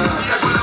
Cause